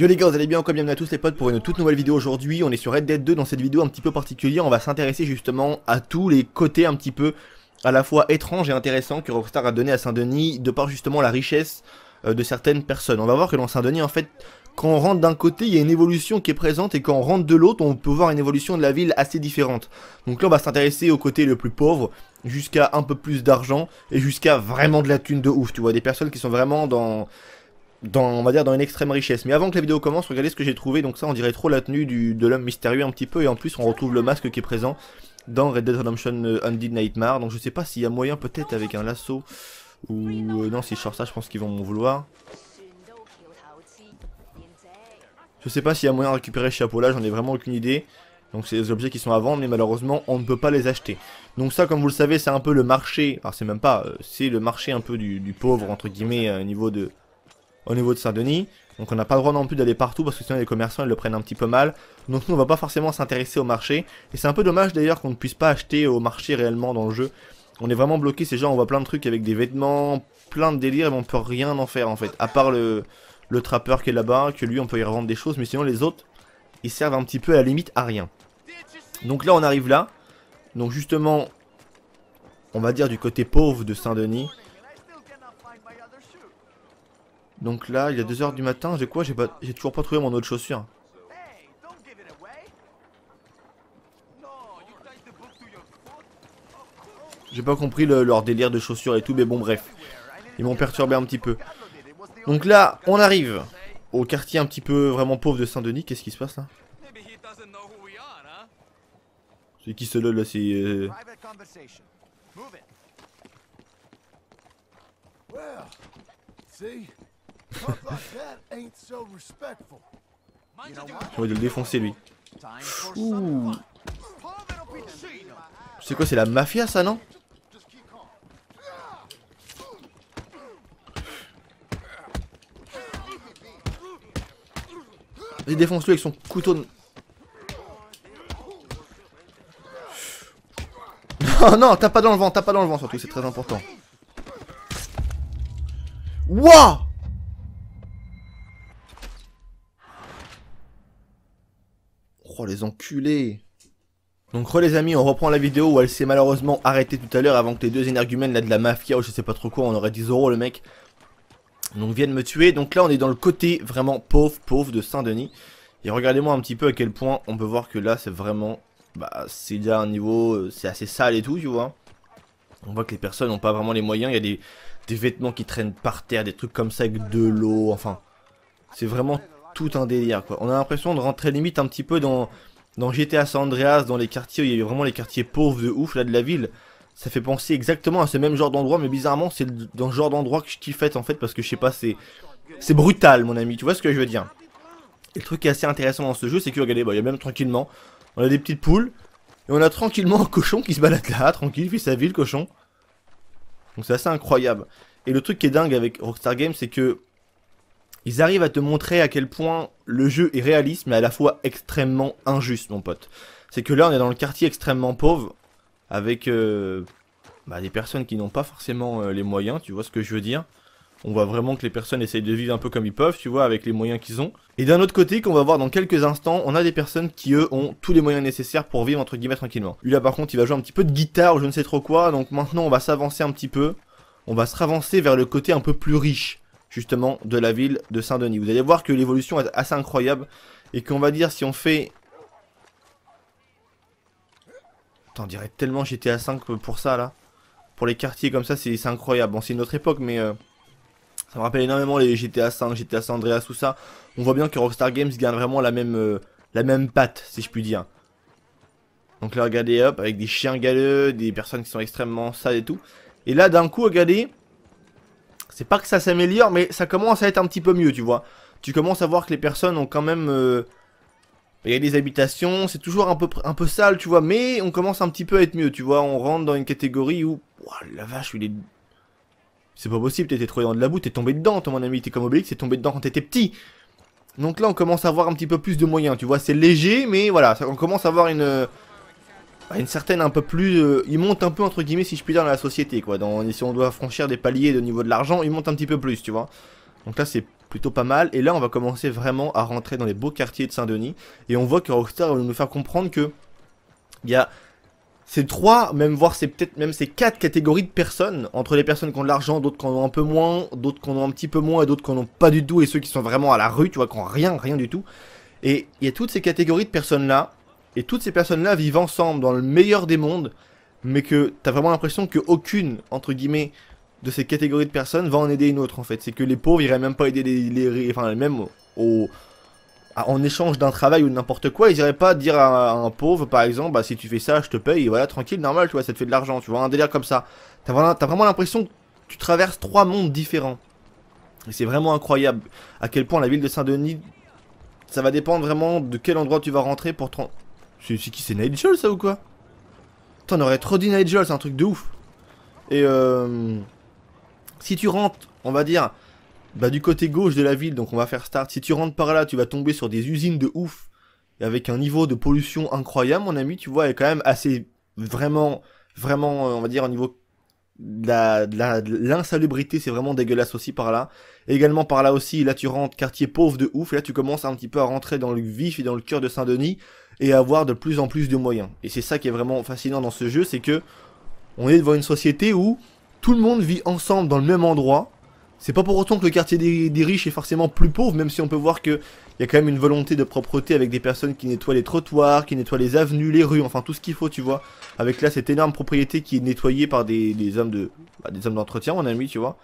Yo les gars, vous allez bien Encore bienvenue à tous les potes pour une toute nouvelle vidéo aujourd'hui. On est sur Red Dead 2 dans cette vidéo un petit peu particulière. On va s'intéresser justement à tous les côtés un petit peu à la fois étranges et intéressants que Rockstar a donné à Saint-Denis de par justement la richesse euh, de certaines personnes. On va voir que dans Saint-Denis en fait, quand on rentre d'un côté, il y a une évolution qui est présente et quand on rentre de l'autre, on peut voir une évolution de la ville assez différente. Donc là, on va s'intéresser au côté le plus pauvre jusqu'à un peu plus d'argent et jusqu'à vraiment de la thune de ouf. Tu vois, des personnes qui sont vraiment dans dans, on va dire, dans une extrême richesse. Mais avant que la vidéo commence, regardez ce que j'ai trouvé. Donc ça, on dirait trop la tenue du, de l'homme mystérieux un petit peu. Et en plus, on retrouve le masque qui est présent dans Red Dead Redemption euh, Undead Nightmare. Donc je sais pas s'il y a moyen peut-être avec un lasso. Ou euh, non, si je sors ça, je pense qu'ils vont m'en vouloir. Je sais pas s'il y a moyen de récupérer ce chapeau là, j'en ai vraiment aucune idée. Donc c'est des objets qui sont à vendre, mais malheureusement on ne peut pas les acheter. Donc ça, comme vous le savez, c'est un peu le marché. Alors c'est même pas, euh, c'est le marché un peu du, du pauvre entre guillemets au niveau de au niveau de Saint-Denis. Donc on n'a pas le droit non plus d'aller partout parce que sinon les commerçants ils le prennent un petit peu mal. Donc nous on va pas forcément s'intéresser au marché. Et c'est un peu dommage d'ailleurs qu'on ne puisse pas acheter au marché réellement dans le jeu. On est vraiment bloqué, ces gens on voit plein de trucs avec des vêtements, plein de délires et on peut rien en faire en fait. À part le, le trappeur qui est là-bas, que lui on peut y revendre des choses. Mais sinon les autres, ils servent un petit peu à la limite à rien. Donc là on arrive là. Donc justement, on va dire du côté pauvre de Saint-Denis. Donc là, il est 2h du matin, j'ai quoi J'ai toujours pas trouvé mon autre chaussure. J'ai pas compris leur délire de chaussures et tout, mais bon bref. Ils m'ont perturbé un petit peu. Donc là, on arrive au quartier un petit peu vraiment pauvre de Saint-Denis. Qu'est-ce qui se passe là C'est qui ce là C'est... Euh... J'ai envie de le défoncer lui. C'est quoi, c'est la mafia ça, non? Il défonce lui avec son couteau de... Non, non, t'as pas dans le vent, t'as pas dans le vent surtout, c'est très important. Wouah les enculés donc re les amis, on reprend la vidéo où elle s'est malheureusement arrêtée tout à l'heure avant que les deux énergumènes là de la mafia ou je sais pas trop quoi, on aurait 10 euros le mec. Donc viennent me tuer. Donc là on est dans le côté vraiment pauvre, pauvre de Saint-Denis. Et regardez-moi un petit peu à quel point on peut voir que là c'est vraiment... Bah c'est déjà un niveau, euh, c'est assez sale et tout tu vois. On voit que les personnes n'ont pas vraiment les moyens, il y a des, des vêtements qui traînent par terre, des trucs comme ça avec de l'eau, enfin... C'est vraiment tout un délire quoi. On a l'impression de rentrer limite un petit peu dans, dans GTA San Andreas, dans les quartiers où il y a vraiment les quartiers pauvres de ouf là de la ville. Ça fait penser exactement à ce même genre d'endroit, mais bizarrement c'est dans ce genre d'endroit que je kiffe en fait parce que je sais pas, c'est c'est brutal mon ami, tu vois ce que je veux dire? Et le truc qui est assez intéressant dans ce jeu, c'est que regardez, bah, il y a même tranquillement, on a des petites poules, et on a tranquillement un cochon qui se balade là, tranquille, il fait sa vie le cochon. Donc c'est assez incroyable. Et le truc qui est dingue avec Rockstar Games, c'est que ils arrivent à te montrer à quel point le jeu est réaliste, mais à la fois extrêmement injuste, mon pote. C'est que là, on est dans le quartier extrêmement pauvre, avec euh, bah, des personnes qui n'ont pas forcément euh, les moyens, tu vois ce que je veux dire on voit vraiment que les personnes essayent de vivre un peu comme ils peuvent, tu vois, avec les moyens qu'ils ont. Et d'un autre côté, qu'on va voir dans quelques instants, on a des personnes qui, eux, ont tous les moyens nécessaires pour vivre, entre guillemets, tranquillement. Lui, là, par contre, il va jouer un petit peu de guitare ou je ne sais trop quoi, donc maintenant, on va s'avancer un petit peu. On va se ravancer vers le côté un peu plus riche justement de la ville de Saint-Denis. Vous allez voir que l'évolution est assez incroyable et qu'on va dire si on fait... Attends, on dirait tellement GTA 5 pour ça là. Pour les quartiers comme ça, c'est incroyable. Bon, c'est une autre époque, mais euh, ça me rappelle énormément les GTA 5, GTA San Andreas, tout ça. On voit bien que Rockstar Games gagne vraiment la même, euh, la même patte, si je puis dire. Donc là, regardez, hop, avec des chiens galeux, des personnes qui sont extrêmement sales et tout. Et là, d'un coup, regardez, c'est pas que ça s'améliore, mais ça commence à être un petit peu mieux, tu vois. Tu commences à voir que les personnes ont quand même... Euh, il y a des habitations, c'est toujours un peu, un peu sale, tu vois, mais on commence un petit peu à être mieux, tu vois. On rentre dans une catégorie où... la vache, il est... C'est pas possible, t'étais trop dans de la boue, t'es tombé dedans, toi mon ami, t'es comme Obélix, t'es tombé dedans quand t'étais petit. Donc là, on commence à avoir un petit peu plus de moyens, tu vois. C'est léger, mais voilà, on commence à avoir une une certaine un peu plus... Euh, il monte un peu, entre guillemets, si je puis dire, dans la société, quoi. Si on doit franchir des paliers de niveau de l'argent, il monte un petit peu plus, tu vois. Donc là, c'est plutôt pas mal. Et là, on va commencer vraiment à rentrer dans les beaux quartiers de Saint-Denis. Et on voit que Rockstar va nous faire comprendre que il y a ces trois, même voire c'est peut-être même ces quatre catégories de personnes, entre les personnes qui ont de l'argent, d'autres qui en ont un peu moins, d'autres qui en ont un petit peu moins, et d'autres qui en ont pas du tout, et ceux qui sont vraiment à la rue, tu vois, qui ont rien, rien du tout. Et il y a toutes ces catégories de personnes-là, et toutes ces personnes-là vivent ensemble dans le meilleur des mondes, mais que t'as vraiment l'impression qu'aucune, entre guillemets, de ces catégories de personnes va en aider une autre en fait. C'est que les pauvres iraient même pas aider les, les enfin même au, en échange d'un travail ou de n'importe quoi, ils iraient pas dire à, un pauvre par exemple, bah si tu fais ça, je te paye, et voilà tranquille, normal, tu vois, ça te fait de l'argent, tu vois, un délire comme ça. T'as vraiment, vraiment l'impression que tu traverses trois mondes différents. Et c'est vraiment incroyable à quel point la ville de Saint-Denis, ça va dépendre vraiment de quel endroit tu vas rentrer pour... C'est qui c'est Nigel ça ou quoi T'en aurais trop dit Nigel, c'est un truc de ouf. Et euh... Si tu rentres, on va dire, bah, du côté gauche de la ville, donc on va faire start. Si tu rentres par là, tu vas tomber sur des usines de ouf, avec un niveau de pollution incroyable, mon ami, tu vois, est quand même assez, vraiment, vraiment, euh, on va dire, au niveau l'insalubrité, c'est vraiment dégueulasse aussi par là. Et également par là aussi, là tu rentres quartier pauvre de ouf, et là tu commences un petit peu à rentrer dans le vif et dans le cœur de Saint-Denis, et à avoir de plus en plus de moyens. Et c'est ça qui est vraiment fascinant dans ce jeu, c'est que on est devant une société où tout le monde vit ensemble dans le même endroit. C'est pas pour autant que le quartier des, riches est forcément plus pauvre, même si on peut voir qu'il y a quand même une volonté de propreté avec des personnes qui nettoient les trottoirs, qui nettoient les avenues, les rues, enfin tout ce qu'il faut, tu vois. Avec là cette énorme propriété qui est nettoyée par des, hommes de, bah, des hommes d'entretien, mon ami, tu vois.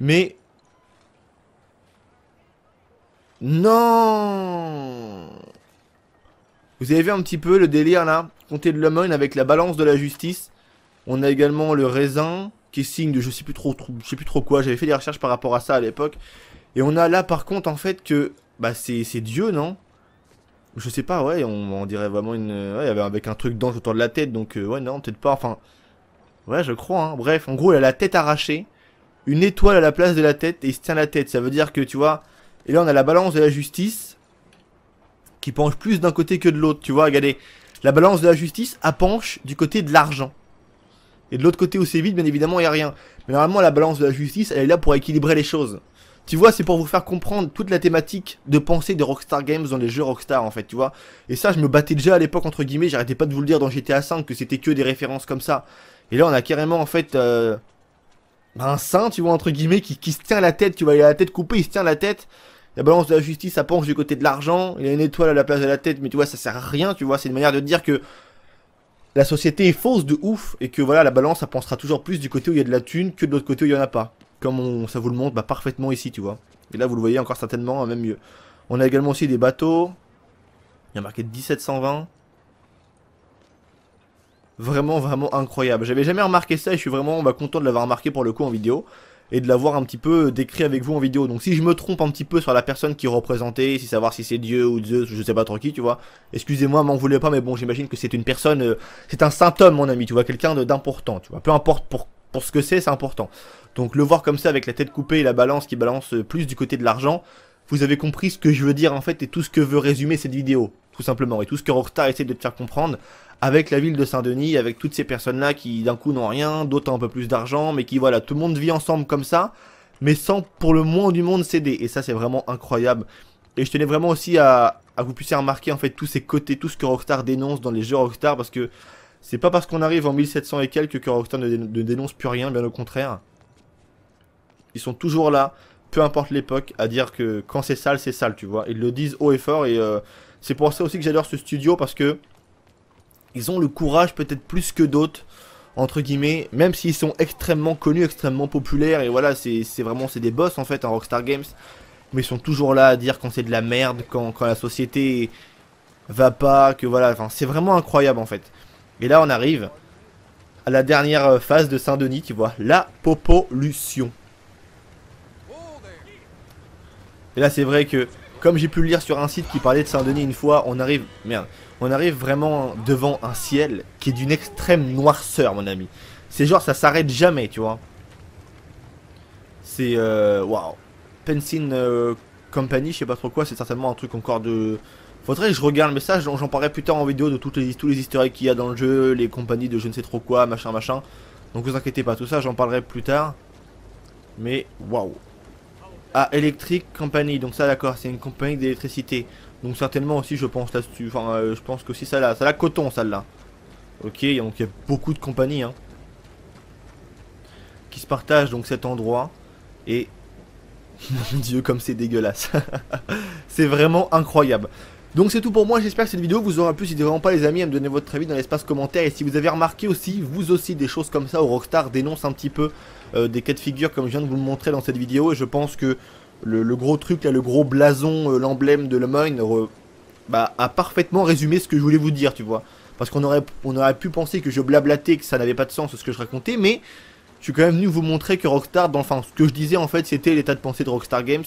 Mais non Vous avez vu un petit peu le délire là? Compter de l'aumône avec la balance de la justice. On a également le raisin qui signe de je sais plus trop, je sais plus trop quoi. J'avais fait des recherches par rapport à ça à l'époque. Et on a là par contre en fait que bah c'est Dieu non? Je sais pas ouais on, dirait vraiment une ouais avec un truc d'ange autour de la tête donc euh, ouais non peut-être pas enfin ouais je crois hein. Bref en gros il a la tête arrachée, une étoile à la place de la tête et il se tient la tête. Ça veut dire que tu vois et là on a la balance de la justice qui penche plus d'un côté que de l'autre. Tu vois regardez la balance de la justice a penche du côté de l'argent. Et de l'autre côté où c'est vide, bien évidemment, il n'y a rien. Mais normalement, la balance de la justice, elle est là pour équilibrer les choses. Tu vois, c'est pour vous faire comprendre toute la thématique de pensée de Rockstar Games dans les jeux Rockstar, en fait, tu vois. Et ça, je me battais déjà à l'époque, entre guillemets, j'arrêtais pas de vous le dire dans GTA V, que c'était que des références comme ça. Et là, on a carrément, en fait, euh, un saint, tu vois, entre guillemets, qui, se tient la tête, tu vois, il a la tête coupée, il se tient la tête. La balance de la justice, ça penche du côté de l'argent, il a une étoile à la place de la tête, mais tu vois, ça sert à rien, tu vois, c'est une manière de dire que la société est fausse de ouf et que voilà la balance ça pensera toujours plus du côté où il y a de la thune que de l'autre côté où il y en a pas. Comme ça vous le montre bah, parfaitement ici tu vois. Et là vous le voyez encore certainement même mieux. On a également aussi des bateaux. Il y a marqué 1720. Vraiment vraiment incroyable. J'avais jamais remarqué ça et je suis vraiment bah, content de l'avoir remarqué pour le coup en vidéo et de l'avoir un petit peu décrit avec vous en vidéo. Donc si je me trompe un petit peu sur la personne qui représentait, si savoir si c'est Dieu ou Zeus, je sais pas trop qui, tu vois. Excusez-moi, m'en voulez pas, mais bon, j'imagine que c'est une personne, euh, c'est un homme, mon ami, tu vois, quelqu'un d'important, tu vois. Peu importe pour, pour ce que c'est, c'est important. Donc le voir comme ça avec la tête coupée et la balance qui balance plus du côté de l'argent, vous avez compris ce que je veux dire en fait et tout ce que veut résumer cette vidéo, tout simplement, et tout ce que Rockstar essaie de te faire comprendre avec la ville de Saint-Denis, avec toutes ces personnes-là qui d'un coup n'ont rien, d'autres un peu plus d'argent, mais qui voilà, tout le monde vit ensemble comme ça, mais sans pour le moins du monde céder. Et ça c'est vraiment incroyable. Et je tenais vraiment aussi à, à vous puissiez remarquer en fait tous ces côtés, tout ce que Rockstar dénonce dans les jeux Rockstar, parce que c'est pas parce qu'on arrive en 1700 et quelques que Rockstar ne, ne dénonce plus rien, bien au contraire. Ils sont toujours là, peu importe l'époque, à dire que quand c'est sale, c'est sale, tu vois. Ils le disent haut et fort, et euh, c'est pour ça aussi que j'adore ce studio, parce que ils ont le courage peut-être plus que d'autres entre guillemets, même s'ils sont extrêmement connus, extrêmement populaires, et voilà, c'est vraiment, c'est des boss en fait en Rockstar Games, mais ils sont toujours là à dire quand c'est de la merde, quand, quand la société va pas, que voilà, enfin, c'est vraiment incroyable en fait. Et là, on arrive à la dernière phase de Saint-Denis, tu vois, la popolution. Et là, c'est vrai que, comme j'ai pu le lire sur un site qui parlait de Saint-Denis une fois, on arrive, merde, on arrive vraiment devant un ciel qui est d'une extrême noirceur, mon ami. C'est genre, ça s'arrête jamais, tu vois. C'est, euh, waouh. Pensin euh, Company, je sais pas trop quoi, c'est certainement un truc encore de... Faudrait que je regarde le message, j'en parlerai plus tard en vidéo de toutes les, tous les historiques qu'il y a dans le jeu, les compagnies de je ne sais trop quoi, machin, machin. Donc vous inquiétez pas, tout ça j'en parlerai plus tard. Mais, waouh. Ah, Electric Company, donc ça d'accord, c'est une compagnie d'électricité. Donc certainement aussi je pense là-dessus, enfin euh, je pense que aussi ça là, ça la coton celle-là. Ok, donc il y a beaucoup de compagnies hein, qui se partagent donc cet endroit. Et mon dieu comme c'est dégueulasse. c'est vraiment incroyable. Donc c'est tout pour moi, j'espère que cette vidéo vous aura plu, n'hésitez vraiment pas les amis à me donner votre avis dans l'espace commentaire. Et si vous avez remarqué aussi, vous aussi des choses comme ça où Rockstar dénonce un petit peu euh, des cas de figure comme je viens de vous le montrer dans cette vidéo. Et je pense que le, gros truc là, le gros blason, euh, l'emblème de Le Moine bah, a parfaitement résumé ce que je voulais vous dire tu vois. Parce qu'on aurait, aurait pu penser que je blablatais, que ça n'avait pas de sens ce que je racontais, mais je suis quand même venu vous montrer que Rockstar, enfin ce que je disais en fait c'était l'état de pensée de Rockstar Games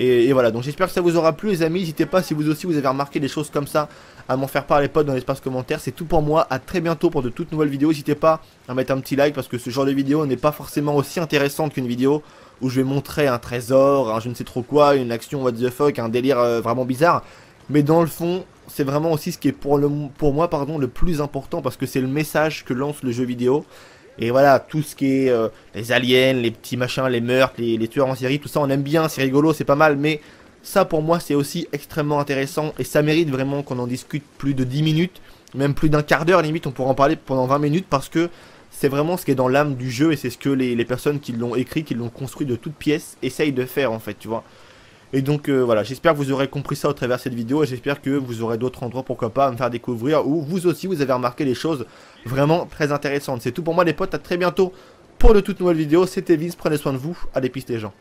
et, voilà, donc j'espère que ça vous aura plu les amis, n'hésitez pas si vous aussi vous avez remarqué des choses comme ça à m'en faire part les potes dans l'espace commentaire, c'est tout pour moi, à très bientôt pour de toutes nouvelles vidéos, n'hésitez pas à mettre un petit like parce que ce genre de vidéo n'est pas forcément aussi intéressante qu'une vidéo où je vais montrer un trésor, un je ne sais trop quoi, une action what the fuck, un délire euh, vraiment bizarre, mais dans le fond, c'est vraiment aussi ce qui est pour, le, pour moi pardon, le plus important parce que c'est le message que lance le jeu vidéo. Et voilà, tout ce qui est euh, les aliens, les petits machins, les meurtres, les, tueurs en série, tout ça on aime bien, c'est rigolo, c'est pas mal, mais ça pour moi c'est aussi extrêmement intéressant et ça mérite vraiment qu'on en discute plus de 10 minutes, même plus d'un quart d'heure limite, on pourra en parler pendant 20 minutes parce que c'est vraiment ce qui est dans l'âme du jeu et c'est ce que les, les personnes qui l'ont écrit, qui l'ont construit de toutes pièces, essayent de faire en fait, tu vois. Et donc euh, voilà, j'espère que vous aurez compris ça au travers de cette vidéo et j'espère que vous aurez d'autres endroits, pourquoi pas, à me faire découvrir où vous aussi vous avez remarqué des choses vraiment très intéressantes. C'est tout pour moi les potes, à très bientôt pour de toutes nouvelles vidéos. C'était Vince, prenez soin de vous, allez piste les gens.